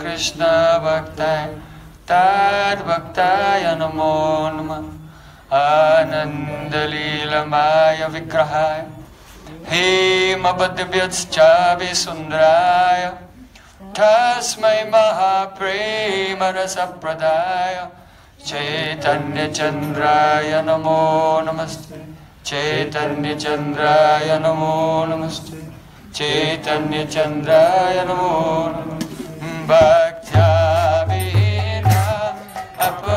कृष्णभक्ताय ताद्भक्ताय नमो नमः। आनन्दलीलमाय विग्रहाय हेमपद्भ्यश्चाभिसुन्दराय ठस्मै महाप्रेमरसम्प्रदाय चैतन्यचन्द्राय नमो नमस्ते। चैतन्यचन्द्राय नमो नमस्ते। चैतन्यचन्द्राय नमो नमः Chandraya Namo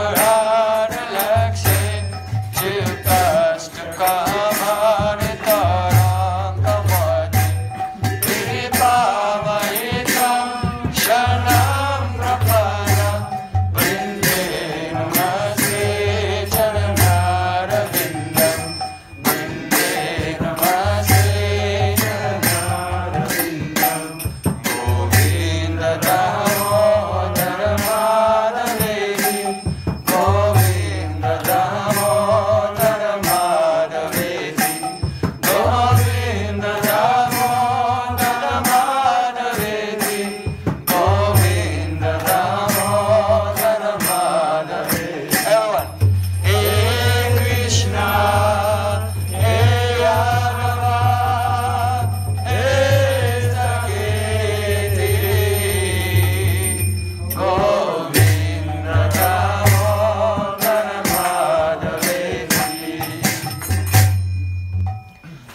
Namaste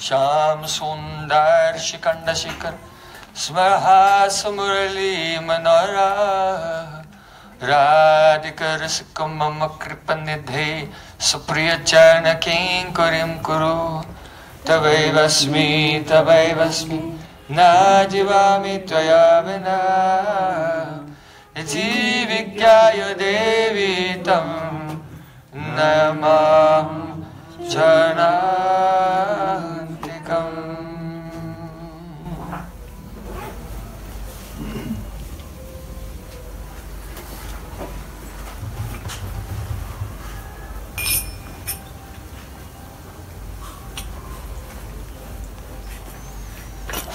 श्याम सुंदर शिखंड शिखर स्महास मुरली मनोरा राधिकर मम कृप निधे, सुप्रिय चरण किंकुरिम कुरु तवैवस्मि तवैवस्मि न जीवामि त्वया विना। जीविज्ञाय देवी तं नमां जनान्तिकम्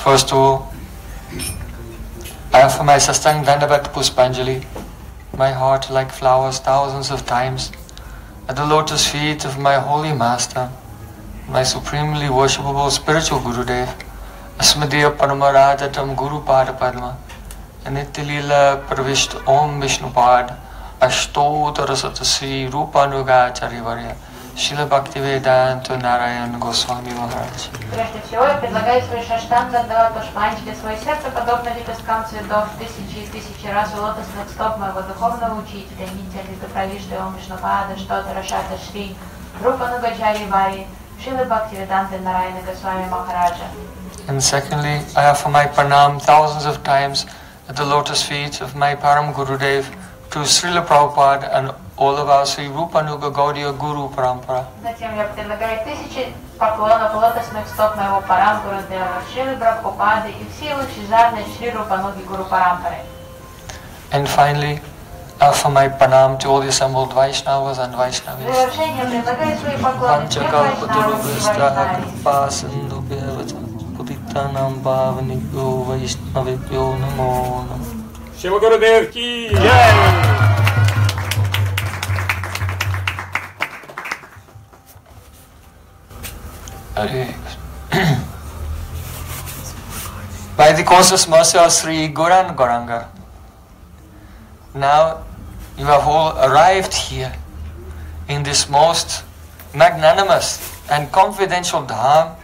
First of all, I offer my Sastang Dandavat Puspanjali, my heart like flowers thousands of times, at the lotus feet of my holy master, my supremely worshipable spiritual Gurudev, Asmadeva Paramaradatam Guru Pada Padma, and Nityalila Pravishta Om Vishnupad, Ashtotara Sri Rupanuga Charivarya, Srila Bhaktivedanta Narayan Goswami Maharaj. Прежде всего, я предлагаю свой шаштан задавать пушпанчики, свое сердце, подобно лепесткам цветов, тысячи и тысячи раз у лотосных стоп моего духовного учителя, Нитя Литоправишты Ом Вишнупада, Штота Рашата Шри, Рупа Нугаджари Вари, Шила Бхактивиданта Нарайна Госвами Махараджа. And secondly, I offer my pranam thousands of times at the lotus feet of my Param Gurudev to Srila Prabhupada and all of our Sri Rupanuga Gaudiya Guru Parampara. Затем я предлагаю тысячи поклонов лотосных стоп моего Парам Гурудева, Шилы Брабхупады и все лучезарные Шри Рупануги Гуру Парампары. And finally, I offer my pranam to all the assembled Vaishnavas and В Vaishnavis. завершение предлагаю свои поклоны всем вайшнавам и Panchakalpatarubhishtaha вайшнавам. kripa sindhubhyavacha putitanam bhavanibhyo vaishnavibhyo namo namo. Шива Гурудев ки Jai! By the causeless mercy of Sri Goran Goranga, now you have all arrived here in this most magnanimous and confidential dham,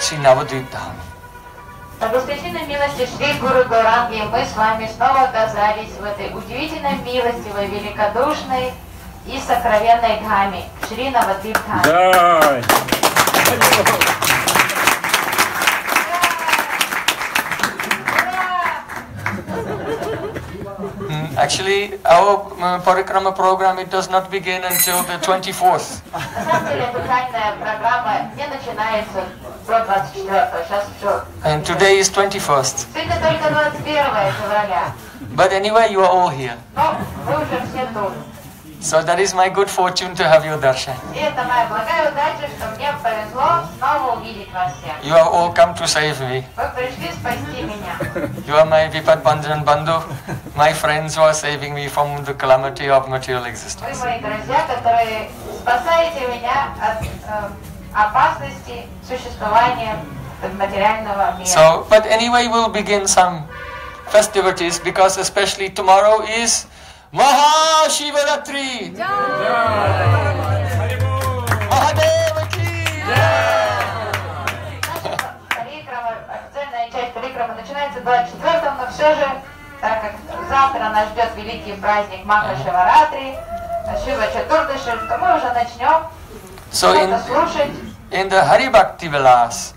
Sri Navadvip Dham. По бесконечной милости Шри Гуру Горанги мы с вами снова оказались в этой удивительной милостивой, великодушной и сокровенной Дхаме, Шри Навадвип Дхаме. Jai! Actually, our uh, Parikrama program, it does not begin until the 24th. and today is 21st. but anyway, you are all here. So that is my good fortune to have your darshan. You have all come to save me. you are my Vipat Bandhan Bandhu, my friends who are saving me from the calamity of material existence. So, but anyway, we'll begin some festivities because especially tomorrow is Mahashivaratri. Mahadeva ki Парикрама, официальная часть парикрама начинается 24 но все же, так как завтра нас ждет великий праздник Маха Шиваратри, Шива Чатурдыши, то мы уже начнем So in, что-то слушать in the Hari Bhakti Vilas,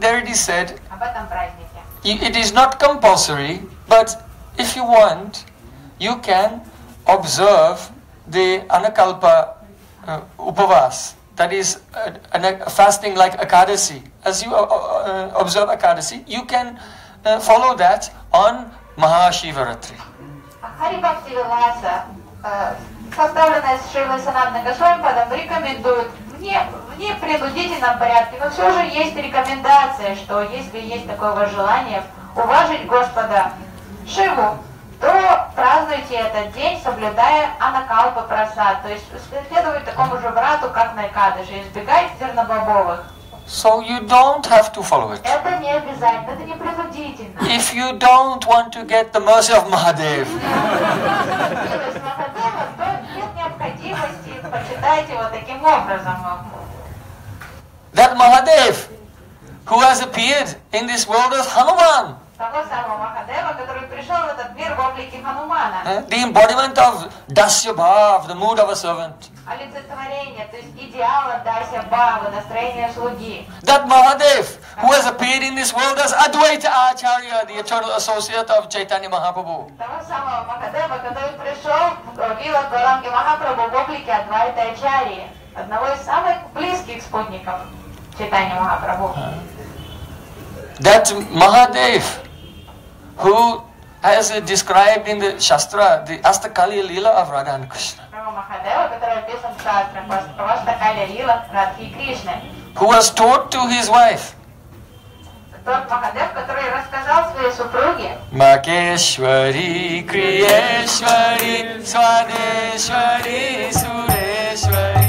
there it is said, об этом празднике. i- it is not compulsory, but if you want, you can observe the Anakalpa uh, Upavas. That is uh, fasting like Akadasi. As you uh, uh, observe Akadasi, you can uh, follow that on Mahashivaratri. Э, составленная с Шилой Санатной Госвамипадом, рекомендует не, в непринудительном порядке, но все же есть рекомендация, что если есть такое желание уважить Господа Шиву, то празднуйте этот день, соблюдая Анакалпа Прасад, то есть следуйте такому же брату, как на Экадыше, избегайте зернобобовых. So you don't have to follow it. Это не обязательно, это не принудительно. If you don't want to get the mercy of Mahadev, that Mahadev who has appeared in this world as Hanuman, Того самого Махадева, который пришел в этот мир в облике Ханумана. eh, the embodiment of Dasya Bhav, the mood of a servant. Олицетворение, то есть идеала Дася Бавы, настроение слуги. That Mahadev, who has appeared in this world as Advaita Acharya, the eternal associate of Chaitanya Mahaprabhu. Того самого Махадева, который пришел в Вила Горанги Махапрабху в облике Адвайта Ачарьи, одного из самых близких спутников Читания Махапрабху. That Mahadev, who, has described in the Shastra, the Astakali Lila of Radha and Krishna. Who was taught to his wife. Makeshwari, Kriyeshwari, Swadeshwari, Sureshwari.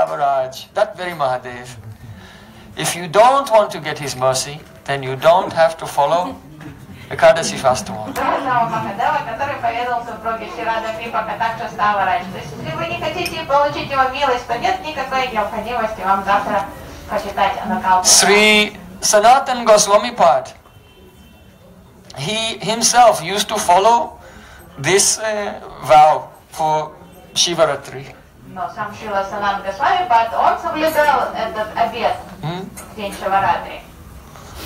Kataksha Stavaraj, that very Mahadev. If you don't want to get his mercy, then you don't have to follow Ekadasi Fastava. того самого Махадева, который поведал супруге Ширада Крипа Катакша стала раньше. То есть, если вы не хотите получить его милость, то нет никакой необходимости вам завтра почитать Анакалпу. Sri Sanatan Goswami Pad, he himself used to follow this uh, vow for Shivaratri. No, some Shiva Санам Goswami, but он соблюдал этот обед mm.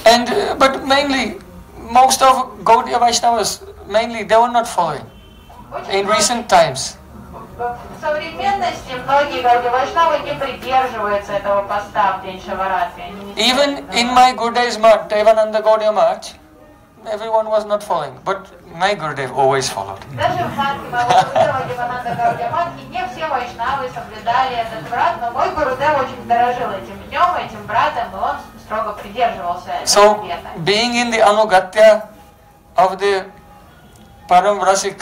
And, uh, but mainly, most of Gaudiya Vaishnavas, mainly, they were not following in recent times. Even in my Godia's march, even on the Gaudiya Math, everyone was not following, but my Gurudev always followed. so, being in the Anugatya of the Param Rasik,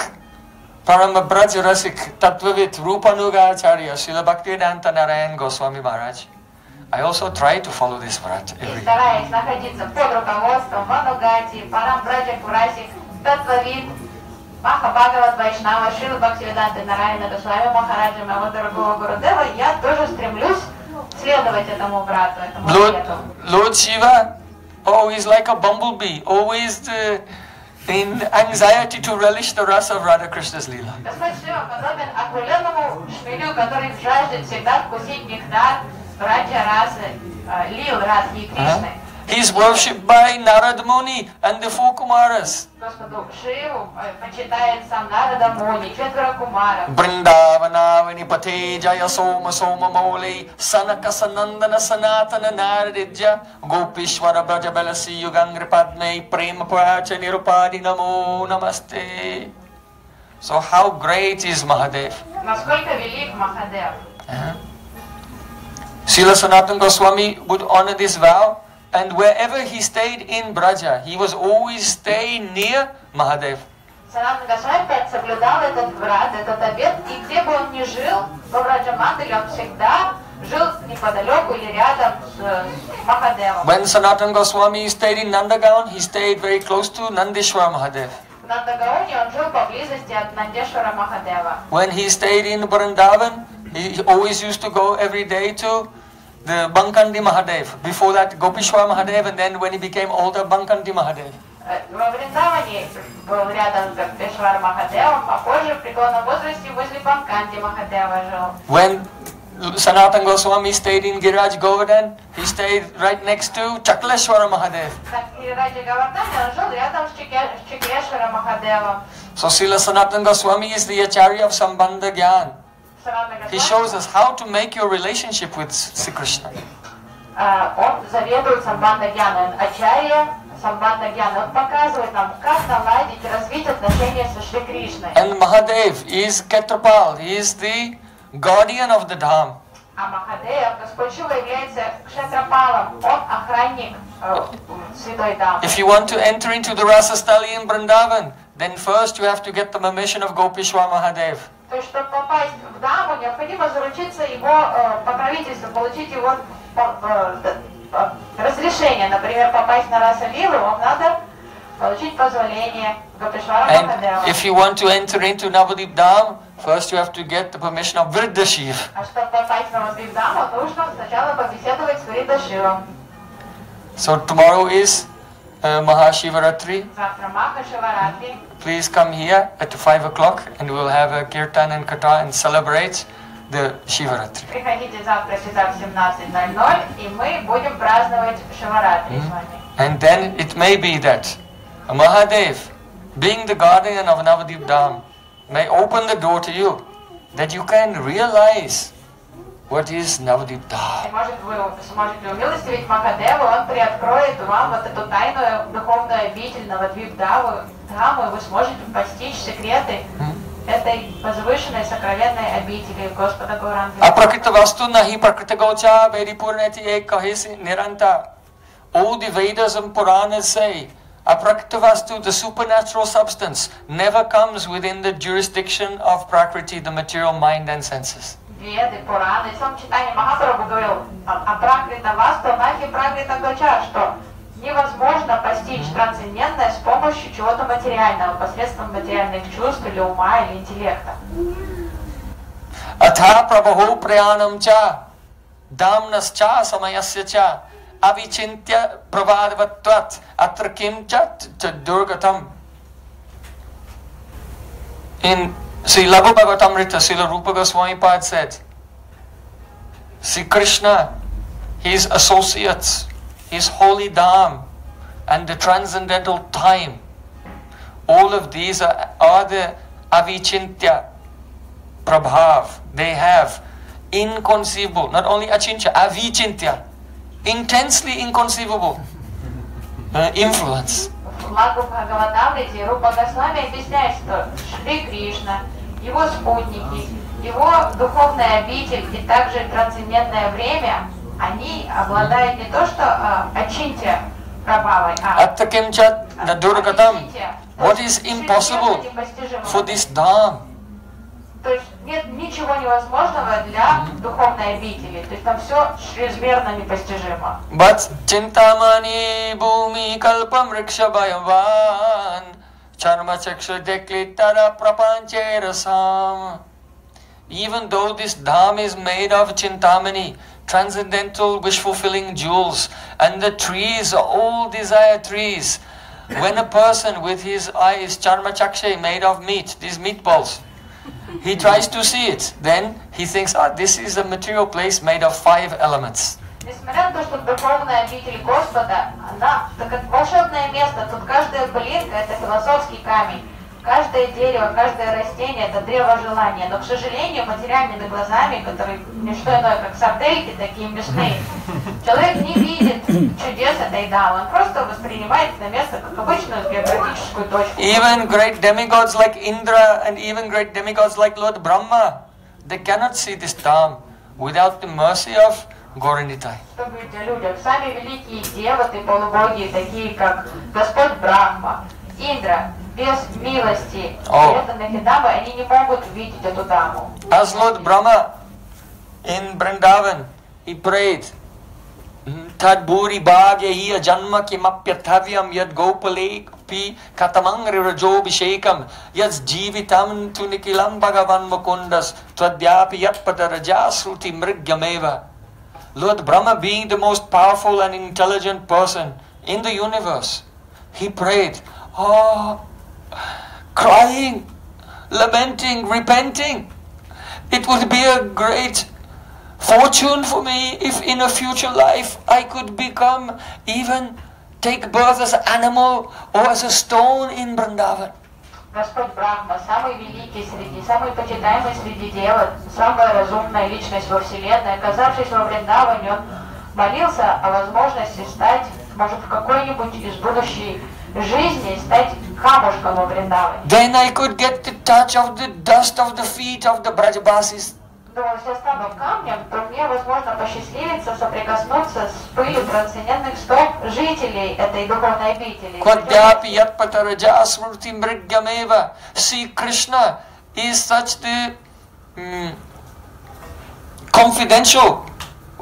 Paramabraj Rasik Tattvavit Rupanuga Acharya, Srila Bhaktivedanta Narayan Goswami Maharaj, I also try to follow this Vrat И стараясь находиться под руководством Ванугати, Парам Браджа Курасик, Татвавид, Маха Бхагават Вайшнава, Шила Бхактивиданты Нарайна Госвами Махараджа, моего дорогого Гурудева, я тоже стремлюсь следовать этому брату, этому Lord. Lord Shiva, oh, he's like a bumblebee, always uh, in anxiety to relish the rasa of Radha Krishna's Leela. Господь Шива подобен окрыленному шмелю, который жаждет всегда вкусить нектар братья расы, э, лил Радхи и Кришны. He's worshipped by Narad Muni and the four Kumaras. Господу Шиву э, почитает сам Нарада Муни, четверо кумаров. Brindavana Vinipate Jaya Soma Soma Mauli Sanaka Sanandana Sanatana Naradidya Gopishwara Braja Balasi Yugangri Padme Prema Pracha Nirupadi Namo Namaste. So how great is Mahadev? Насколько велик Махадев. Srila Sanatana Goswami would honor this vow and wherever he stayed in Braja, he was always staying near Mahadev. Санатан Госвами соблюдал этот врат, этот обет, и где бы он ни жил, во Враджамандале он всегда жил неподалеку или рядом с, с Махадевом. When Sanatana Goswami stayed in Nandagaon, he stayed very close to Nandishwar Mahadev. В Нандагаоне он жил поблизости от Нандешвара Махадева. When he stayed in Vrindavan, he always used to go every day to the Bankandi Mahadev. Before that, Gopishwar Mahadev, and then when he became older, Bankandi Mahadev. Э, Во Вриндаване был рядом с Гапешвар Махадевом, а позже в преклонном возрасте возле Банканди Махадева жил. When Sanatan Goswami stayed in Giraj Govardhan. He stayed right next to Chakleshwara Mahadev. So Srila Sanatan Goswami is the Acharya of Sambandha Gyan. He shows us how to make your relationship with Sri Krishna. And Mahadev is Kshetrapal. He is the guardian of the dham. If you want to enter into the Rasa Sthali in Vrindavan, then first you have to get the permission of Gopishwar Mahadev. And if you want to enter into Navadvip Dham. First you have to get the permission of Vriddashiv. So tomorrow is uh, Mahashivaratri. Please come here at 5 o'clock and we'll have a kirtan and katha and celebrate the Shivaratri. Приходите завтра And then it may be that Mahadev, being the guardian of Navadvip Dham, may open the door to you that you can realize what is Navadip Dham. может вы сможете умилостивить Махадеву, он приоткроет вам вот эту тайную духовную обитель Навадвип и вы сможете постичь секреты этой возвышенной сокровенной обители Господа Гауранга. Aprakrita vastu nahi prakrita gocha vedipurnati ekahisi niranta. All the Vedas and Puranas say aprakrita vastu, the supernatural substance, never comes within the jurisdiction of Prakriti, the material mind and senses. Веды, Пураны, и сам читание Махапрабху говорил о Пракрита Васту, Нахи Пракрита Гача, что невозможно постичь трансцендентное с помощью чего-то материального, посредством материальных чувств или ума или интеллекта. Atha prabhaho prayanam cha damnascha samayasya cha avichintya pravadvatvat atra kim chat durgatam. In Sri Laghu Bhagavatamrita, Srila Rupa Goswami Pad said, Sri Krishna, his associates, his holy dham, and the transcendental time, all of these are, are the avichintya, prabhav. They have inconceivable, not only achintya, avichintya, intensely inconceivable uh, influence. В Лагу Бхагаватамрите Рупа Госвами объясняет, что Шри Кришна, его спутники, его духовная обитель и также трансцендентное время, они обладают не то что а, Ачинтия Прабхавой, а durgatam. Ачинтия. What is impossible for this dham? То есть нет ничего невозможного для духовной обители. То есть там все чрезмерно непостижимо. Bhumi kalpam rikshabayavan charma chaksha deklitara prapanche rasam. Even though this dham is made of chintamani, transcendental wish fulfilling jewels, and the trees are all desire trees, when a person with his eyes, charma chaksha, made of meat, these meatballs, he tries to see it. Then he thinks, ah, this is a material place made of five elements. Несмотря на то, что духовная обитель Господа, она так как волшебное место, тут каждая былинка это философский камень. Каждое дерево, каждое растение это древо желания. Но, к сожалению, материальными глазами, которые не что иное, как сардельки, такие мясные, человек не видит чудес этой дамы. Он просто воспринимает это место как обычную географическую точку. Even great demigods like Indra and even great demigods like Lord Brahma, they cannot see this Dham without the mercy of Gauranitai. Что говорить о людях? Сами великие девоты, полубоги, такие как Господь Брахма, Индра, без милости О. преданных и дамы, они не могут видеть эту даму. As Lord Brahma in Vrindavan, he prayed, Tad bhuri bhagya hi janma kimapyathavyam yad gopale pi katamang rirajobhishekam yas jivitam tu nikilam bhagavan mukundas twadyapi yat padaraja sruti mrigyameva. Lord Brahma being the most powerful and intelligent person in the universe, he prayed, oh, crying, lamenting, repenting. It would be a great fortune for me if in a future life I could become even take birth as an animal or as a stone in Vrindavan. Господь Брахма, самый великий среди, самый почитаемый среди девот, самая разумная личность во Вселенной, оказавшись во Вриндаване, он молился о возможности стать, может, в какой-нибудь из будущей then I could get the touch of the dust of the feet of the Brajabasis. Kvadyapi yat pataraja smrti mridgameva. See, Krishna is such the confidential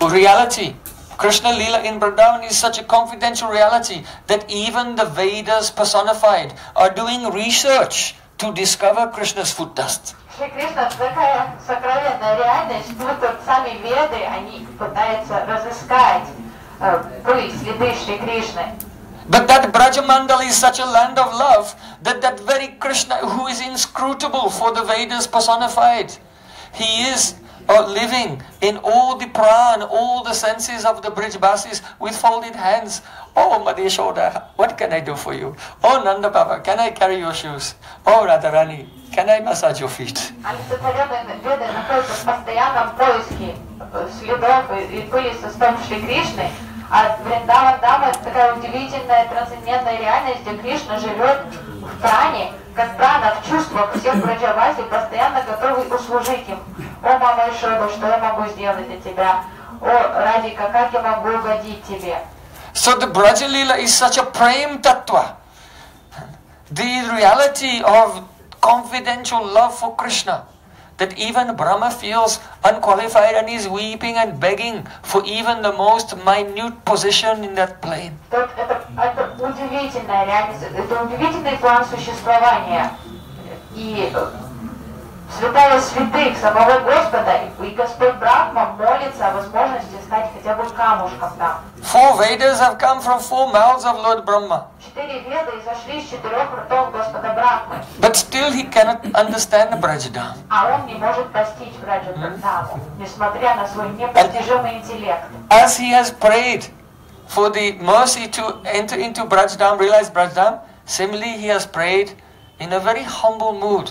reality. Krishna Lila in Vrindavan is such a confidential reality that even the Vedas personified are doing research to discover Krishna's foot dust. Шри Кришна такая сокровенная реальность, что тут сами веды, они пытаются разыскать э, пыль, следы Шри Кришны. But that Brajamandal is such a land of love that that very Krishna who is inscrutable for the Vedas personified, he is uh, living in all the pran, all the senses of the Brijbasis with folded hands. Oh Madheshoda, what can I do for you? Oh Nanda Baba, can I carry your shoes? Oh Radharani, can I massage your feet? А Вриндаван Дама это такая удивительная трансцендентная реальность, где Кришна живет в пране, как прана, в чувствах всех Браджаваси, постоянно готовый услужить им. О, мама Ишода, что я могу сделать для тебя? О, Радика, как я могу угодить тебе? So the Brajalila is such a prem tattva. The reality of confidential love for Krishna. That even Brahma feels unqualified and is weeping and begging for even the most minute position in that plane. Вот это, это удивительная реальность, это удивительный план существования. И э, святая святых самого Господа и и Господь Брахма молится о возможности стать хотя бы камушком там. Four Vedas have come from four mouths of Lord Brahma. Четыре веда изошли из четырех ртов Господа Брахмы, But still he cannot understand the Brajadam. а он не может постичь Браджатантаму, несмотря на свой непостижимый интеллект. As he has prayed for the mercy to enter into Brajdam, realize Brajdam, similarly he has prayed in a very humble mood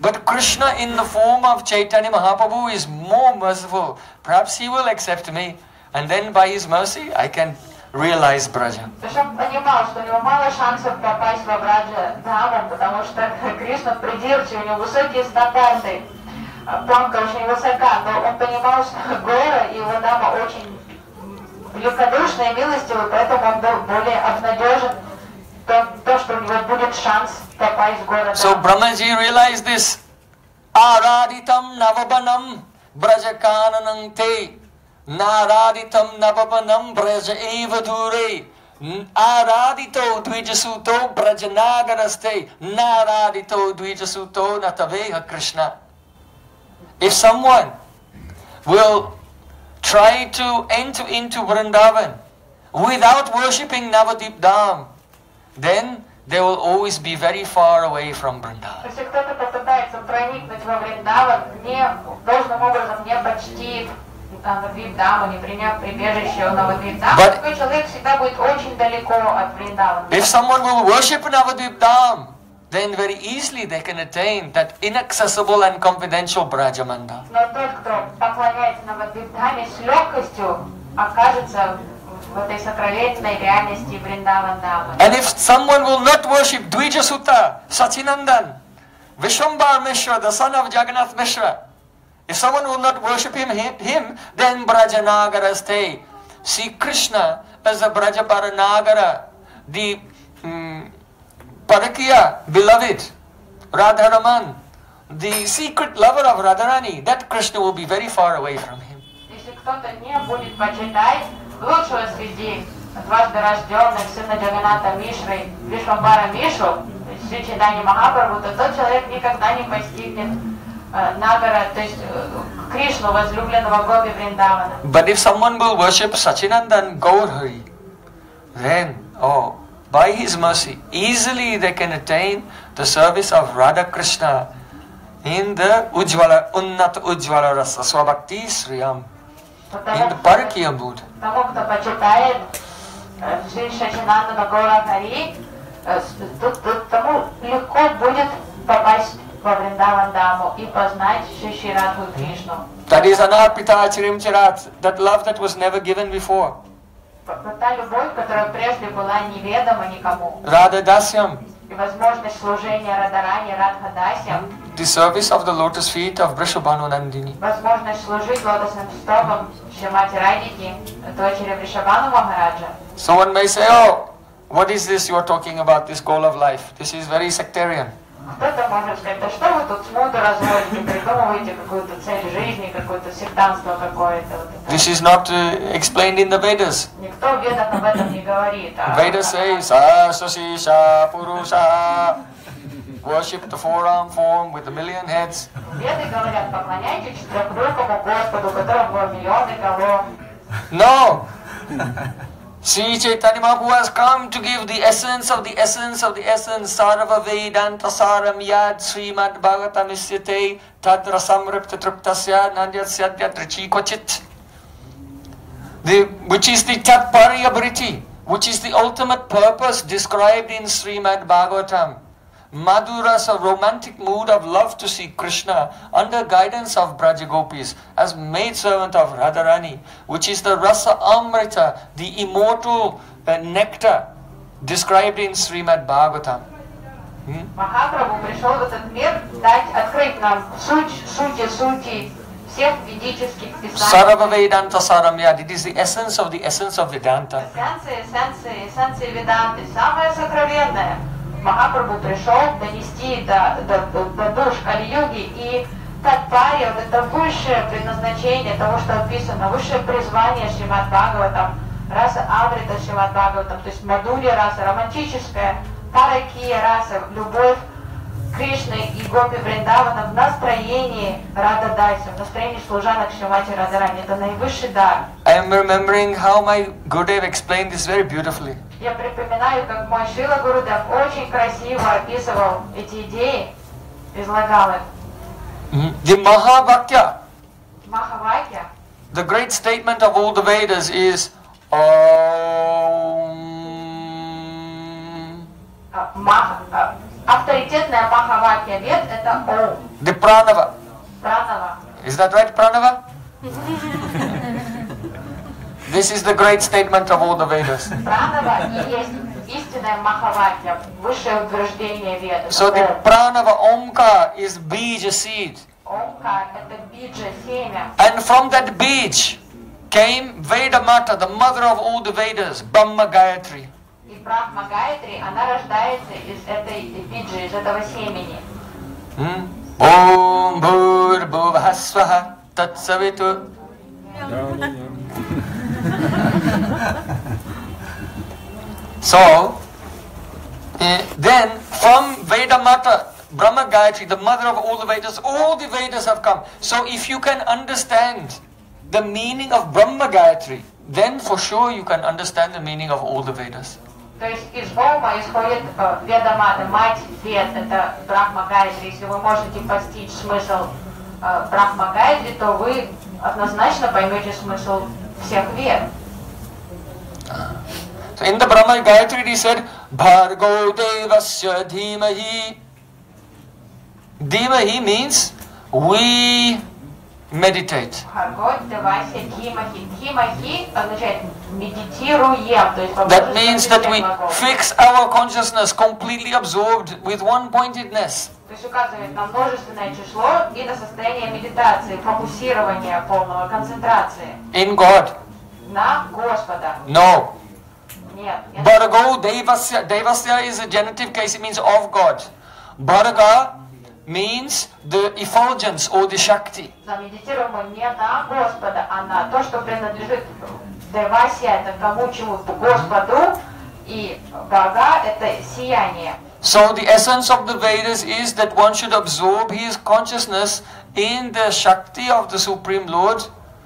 But Krishna in the form of Chaitanya Mahaprabhu is more merciful. Perhaps he will accept me. And then by his mercy, I can realize Braja. Понимал, что у него мало шансов попасть во Враджа Даму, потому что Кришна придирчив, у него высокие стандарты, а планка очень высока, но он понимал, что Гора и его дама очень великодушные, милостивые, поэтому он был более обнадежен So Brahmaji realized this. Araditam navabanam brajakananam te Naraditam navapanam braja eva dure. Aradito dvijasuto brajanagaraste. Naradito dvijasuto nataveha Krishna. If someone will try to enter into Vrindavan without worshipping Navadvip Dham, then they will always be very far away from Vrindavan. Если кто-то попытается проникнуть во Вриндаван, не, должным образом не почтив Навадвипдаму, не приняв прибежище у But- такой человек всегда будет очень далеко от Вриндавана. If someone will worship Navadip Dham, then very easily they can attain that inaccessible and confidential Brajamanda. Но тот, кто поклоняется Навадвипдаме, с легкостью окажется в этой сокровенной реальности Вриндавандамы. And if someone will not worship Dvijasuta, Sachinandan, Vishwambar Mishra, the son of Jagannath Mishra, if someone will not worship him, him, him then Brajanagara stay. See Krishna as the Brajaparanagara, the mm, Parakiya, beloved, Radharaman, the secret lover of Radharani, that Krishna will be very far away from him. Если кто-то не будет почитать лучшего среди дважды рожденных сына Джаганата Мишры, Вишвамбара Мишу, Шри Читани Махапрабху, то тот человек никогда не постигнет э, Нагара, то есть э, Кришну, возлюбленного Гопи Вриндавана. But if someone will worship Sachinandan Gaurhari, then, oh, by his mercy, easily they can attain the service of Radha Krishna in the Ujjvala, Unnat Ujjvala Rasa, Swabhakti Sriyam, in the Parakya mood. Тому, кто почитает э, Шри Шачинанда Гора Хари, э, тут- тут тому легко будет попасть во Вриндаван Даму и познать Шри Шри Радху Кришну. That is Anarpita Chirim Chirat, that love that was never given before. Та любовь, которая прежде была неведома никому, Dasyam, и возможность служения Радарани, Радхадасе, the service of the lotus feet of Vrishabhanu Nandini. возможность служить лотосным стопам Шримати Радики, дочери Вришабану Махараджа. Someone may say, oh, what is this you are talking about, this goal of life? This is very sectarian. Кто-то может сказать, да что вы тут смуту разводите, придумываете какую-то цель жизни, какое-то сектантство какое-то. Вот. This is not uh, explained in the Vedas. Никто в ведах об этом не говорит. а- Vedas say, Sa Sasisha Purusha. Worship the four-arm form with a million heads. Веды говорят, поклоняйтесь четырехрукому Господу, у которого миллионы голов. No! Sri Chaitanya Mahaprabhu has come to give the essence of the essence of the essence, Sarva Vedanta Saram Yad Srimad Bhagavatam Isyate Tad Rasamripta Triptasya Nandyasya Trichi Kochit. Which is the Tatparya Briti, which is the ultimate purpose described in Srimad Bhagavatam. Madhuras, a romantic mood of love to see Krishna under guidance of Brajagopis as maidservant of Radharani, which is the Rasa Amrita, the immortal uh, nectar described in Srimad Bhagavatam. Hmm? Махапрабху пришел в этот мир дать, открыть нам суть, сути, сути всех ведических писаний. Sarva Vedanta Saramyad, it is the essence of the essence of Vedanta. Эссенция, эссенция, эссенция Веданты, самое сокровенное. Махапрабху пришел донести до, до, до, душ Кали-юги и Татпария, вот это высшее предназначение того, что описано, высшее призвание Шримад Бхагаватам, раса Амрита Шримад Бхагаватам, то есть Мадурья раса, романтическая, Паракия раса, любовь Кришны и Гопи Вриндавана в настроении Рада Дайса, в настроении служанок Шримати Радарани. Это наивысший дар. I am remembering how my Gurudev explained this very beautifully. Я припоминаю, как мой Шила Гурудев очень красиво описывал эти идеи, излагал их. The Mahavakya, Махавакья, the great statement of all the Vedas is Om. а, Маха, а, авторитетная Махавакья вед это Ом, The Pranava. Пранава. Is that right, Pranava? this is the great statement of all the Vedas. Пранава и есть истинная Махавакья, высшее утверждение вед. So the Это Ом. Pranava Omka is Bija seed. Омка это биджа, семя. And from that beach came Veda Mata, the mother of all the Vedas, Brahma Gayatri. И Брахма Гайатри, она рождается из этой биджи, из этого семени. Hmm? Om Bhur Bhuvah Swaha Tat Savitu So, eh, then from Veda Mata, Brahma Gayatri, the mother of all the Vedas, all the Vedas have come. So if you can understand the meaning of Brahma Gayatri, then for sure you can understand the meaning of all the Vedas. То есть из Боума исходит Ведамата, мать Вед, это Брахма. Если вы можете постичь смысл э, Брахма то вы однозначно поймете смысл всех Вед. So in the Brahma Gayatri he said, Bhargo Devasya Dhimahi. Dhimahi means we meditate. Харгот, Девася, Дхимахи. Дхимахи означает медитируем. То есть во That means множественном that we числе глаголов. fix our consciousness completely absorbed with one pointedness. То есть указывает на множественное число и на состояние медитации, фокусирования полного, концентрации In God. на Господа. No. Нет. нет. Bhargo Devasya. Devasya is a genitive case, it means of God. Bharga means the effulgence or the Shakti. Замедитируем мы не на Господа, а на то, что принадлежит Девасия, это кому чему Господу, и Бага это сияние. So the essence of the Vedas is that one should absorb his consciousness in the Shakti of the Supreme Lord.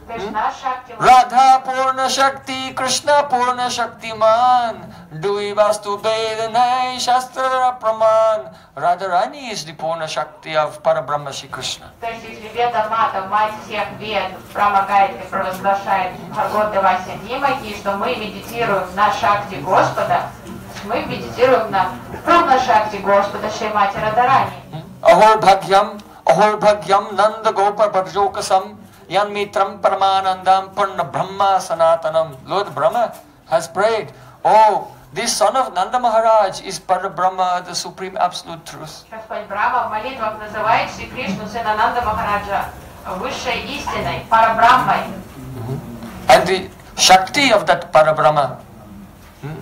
То есть наш шакти Radha Purna Shakti, Krishna Purna Shakti Man, Dui Vastu Vedanai Shastra Praman. Radharani is the Purna Shakti of Parabrahma Shri Krishna. То есть если Веда Мата, мать всех вед, промогает и провозглашает Бхагават Девасия Димахи, что мы медитируем на шакти Господа, мы медитируем на Пурна Шакти Господа Шримати Радарани. Ahor Bhagyam, Ahor Bhagyam Nanda Gopa Bhajokasam, Yan Mitram Paramanandam Purna Brahma Sanatanam. Lord Brahma has prayed, Oh, this son of Nanda Maharaj is Parabrahma, the Supreme Absolute Truth. Господь Брахма в молитвах называет Шри Кришну, сына Нанда Махараджа, высшей истиной, Парабрахмой. And the Shakti of that Parabrahma. hmm,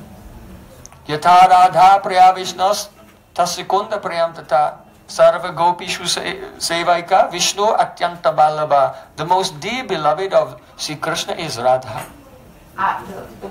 Yatha Radha Priya Vishnas Tasikunda Priyam Tata Sarva Gopishu Se- Sevaika Vishnu Atyanta Ballabha. The most dear beloved of Sri Krishna is Radha. А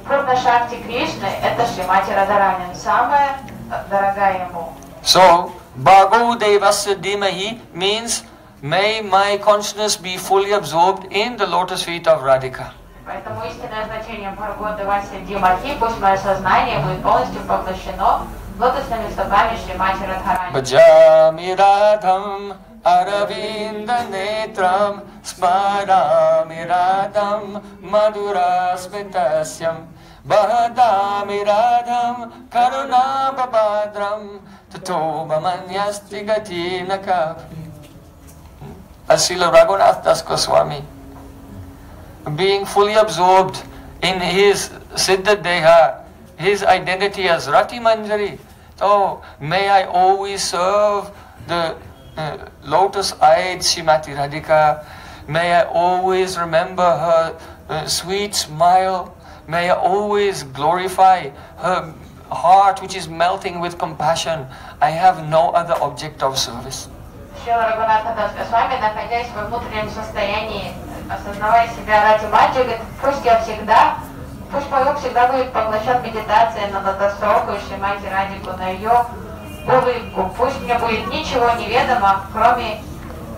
Пурна Шакти Кришны – это Шримати Радаранин, самая э, дорогая ему. So, Bhago Devasya Dhimahi means may my consciousness be fully absorbed in the lotus feet of Radhika. Поэтому истинное значение Бхаргота Вася Димахи, пусть мое сознание будет полностью поглощено лотосными стопами Шримати Радхарани. Bhajami Radham Aravinda Netram Smarami Radham Madhura Smitasyam Bahadami Radham Karuna Babadram Tato Mamanyasti Gati Nakapi Raghunath Das being fully absorbed in his Siddha Deha, his identity as Rati Manjari. Oh, may I always serve the uh, lotus-eyed Shrimati Radhika. May I always remember her uh, sweet smile. May I always glorify her heart which is melting with compassion. I have no other object of service. Шрила Рагунатха Дас Госвами, находясь во внутреннем состоянии, осознавая себя ради Маджи, говорит, пусть я всегда, пусть мой ум всегда будет поглощен медитацией на Датасоку и Шримати Радику, на ее улыбку. Пусть мне будет ничего неведомо, кроме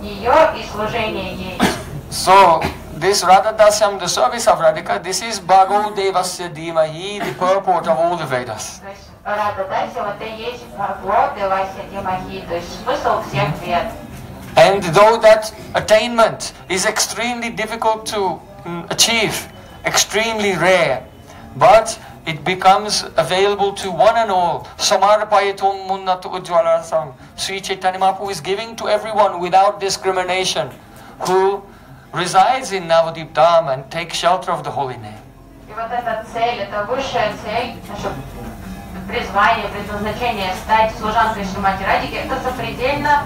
ее и служения ей. So, this Radha Dasyam, the service of Radhika, this is Bhago Devasya Dhimahi, the purport of all the Vedas. And though that attainment is extremely difficult to mm, achieve, extremely rare, but it becomes available to one and all. Samarpayatum munnatu ujjwalasam. Sri Chaitanya Mahaprabhu is giving to everyone without discrimination who resides in Navadvip Dham and takes shelter of the holy name. И вот эта цель, это высшая цель, наше призвание, предназначение стать служанкой Шримати Радики, это запредельно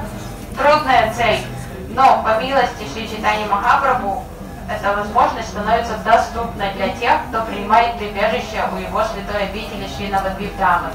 трудная цель. Но по милости Шри Читани Махапрабху эта возможность становится доступной для тех, кто принимает прибежище у его святой обители Шри Навадвип Дамы.